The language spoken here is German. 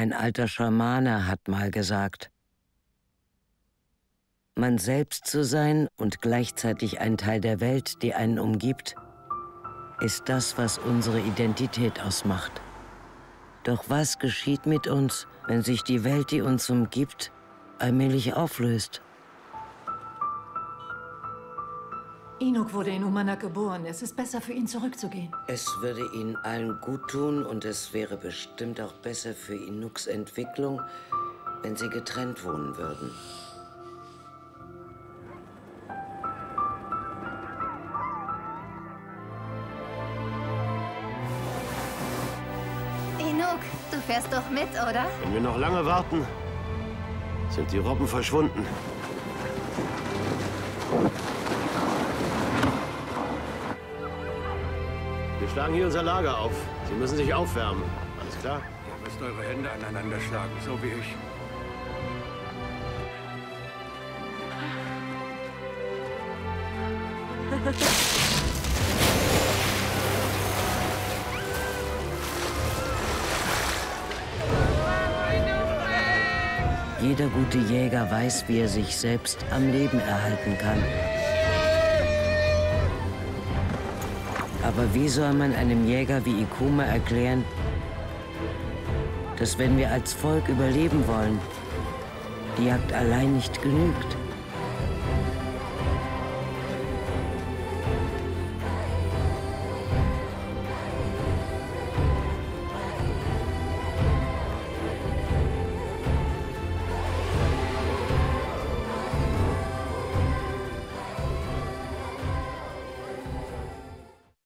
Ein alter Schamane hat mal gesagt, man selbst zu sein und gleichzeitig ein Teil der Welt, die einen umgibt, ist das, was unsere Identität ausmacht. Doch was geschieht mit uns, wenn sich die Welt, die uns umgibt, allmählich auflöst? Inuk wurde in Umanak geboren. Es ist besser für ihn zurückzugehen. Es würde ihnen allen gut tun und es wäre bestimmt auch besser für Inuks Entwicklung, wenn sie getrennt wohnen würden. Inuk, du fährst doch mit, oder? Wenn wir noch lange warten, sind die Robben verschwunden. Wir schlagen hier unser Lager auf. Sie müssen sich aufwärmen. Alles klar? Ihr müsst eure Hände aneinander schlagen, so wie ich. Jeder gute Jäger weiß, wie er sich selbst am Leben erhalten kann. Aber wie soll man einem Jäger wie Ikuma erklären, dass wenn wir als Volk überleben wollen, die Jagd allein nicht genügt?